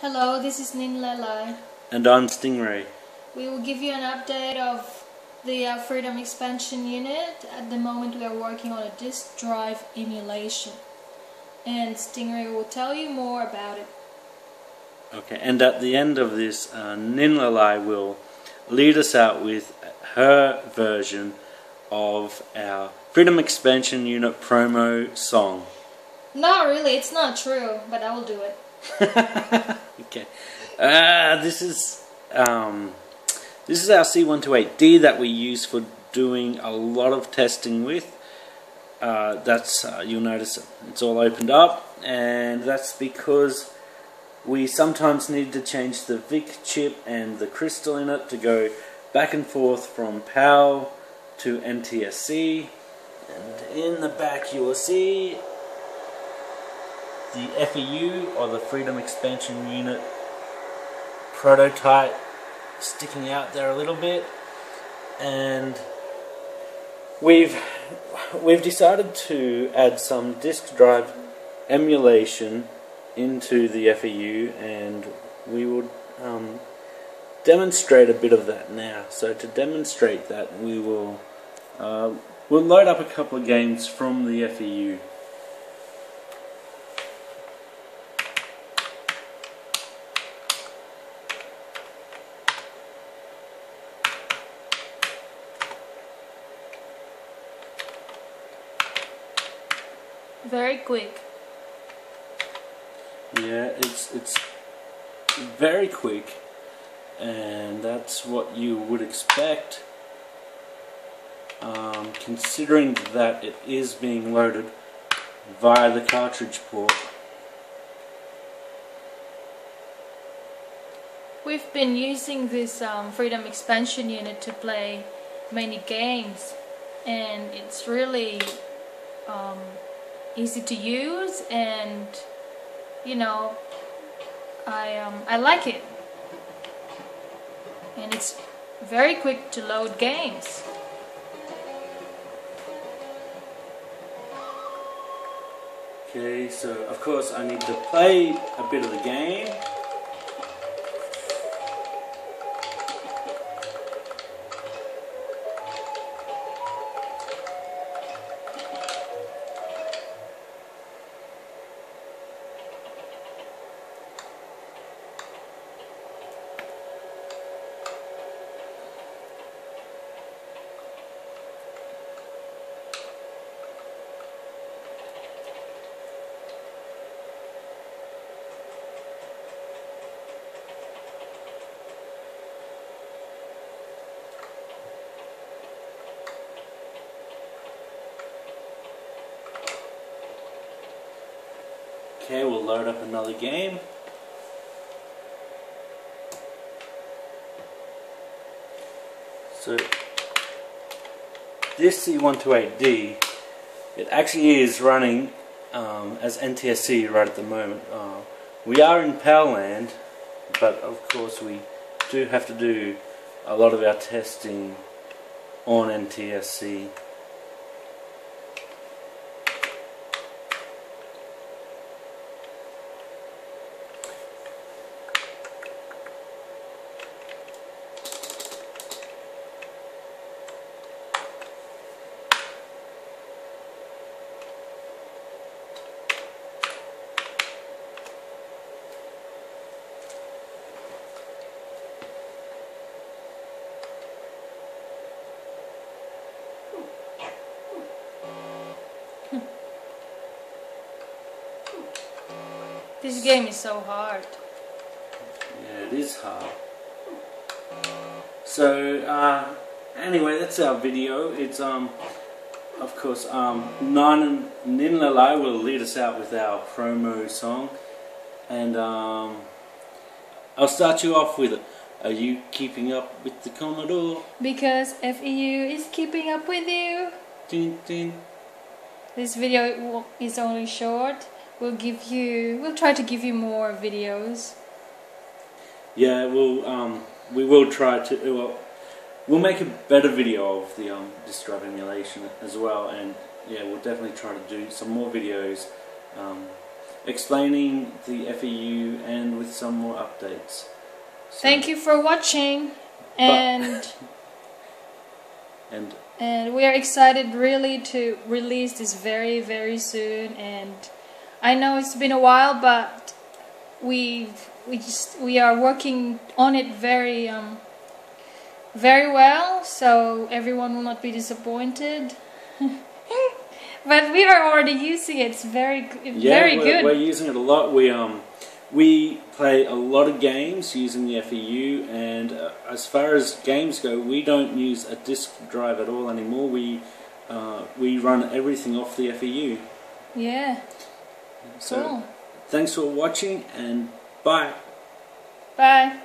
Hello, this is Ninlelai. And I'm Stingray. We will give you an update of the uh, Freedom Expansion Unit. At the moment we are working on a disk drive emulation. And Stingray will tell you more about it. Okay, and at the end of this, uh, Ninlelai will lead us out with her version of our Freedom Expansion Unit promo song. Not really, it's not true, but I will do it. okay. Uh, this is um, this is our C128D that we use for doing a lot of testing with. Uh, that's uh, you'll notice it's all opened up, and that's because we sometimes need to change the VIC chip and the crystal in it to go back and forth from PAL to NTSC. And in the back you will see the FEU or the Freedom Expansion Unit prototype sticking out there a little bit. And we've we've decided to add some disk drive emulation into the FEU and we will um, demonstrate a bit of that now. So to demonstrate that we will uh, we'll load up a couple of games from the FEU Very quick. Yeah, it's it's very quick, and that's what you would expect. Um, considering that it is being loaded via the cartridge port. We've been using this um, Freedom Expansion unit to play many games and it's really um, easy to use and you know I um, I like it. And it's very quick to load games. Okay so of course I need to play a bit of the game Okay, we'll load up another game. So, this C128D, it actually is running um, as NTSC right at the moment. Uh, we are in PAL land, but of course we do have to do a lot of our testing on NTSC. This game is so hard. Yeah, it is hard. So, uh, anyway, that's our video. It's, um, of course, um, Nan Ninlelai will lead us out with our promo song. And, um, I'll start you off with, Are you keeping up with the Commodore? Because FEU is keeping up with you. Ding, ding. This video is only short. We'll give you, we'll try to give you more videos. Yeah, we'll, um, we will try to, well, we'll make a better video of the um, disk drive emulation as well, and yeah, we'll definitely try to do some more videos um, explaining the FEU and with some more updates. So, Thank you for watching, and And and we are excited really to release this very very soon. And I know it's been a while, but we we just we are working on it very um very well, so everyone will not be disappointed. but we are already using it. It's very yeah, very we're, good. we're using it a lot. We um we play a lot of games using the FEU, and uh, as far as games go, we don't use a disk drive at all anymore. We uh, we run everything off the FEU. yeah. So thanks for watching, and bye. Bye.